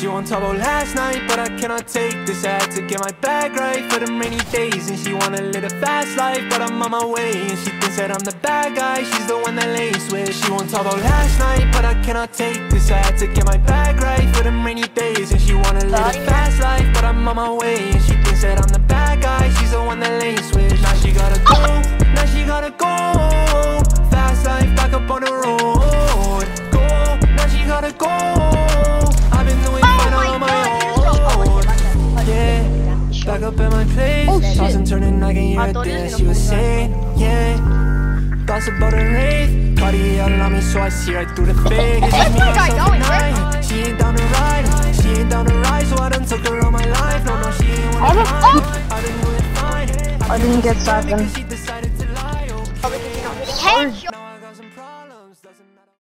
She won't talk about last night, but I cannot take this. I had to get my bag right for the rainy days. And she wanna live a fast life, but I'm on my way. And she thinks that I'm the bad guy, she's the one that lays with. She won't talk about last night, but I cannot take this. I had to get my bag right for the rainy days. And she wanna live a fast life, but I'm on my way. And she thinks that I'm the bad up at my place. Oh, shit. Tossing, turning, I can hear I her thought it dance. She was saying, yeah. Thoughts about a rave. Party all on me, so I see right through the fake. It's just me, guy myself, going, and She ain't down to ride. She ain't down to ride, so I done took her all my life. No, no, she ain't I wanna don't- ride. I been doing fine. I didn't get seven. She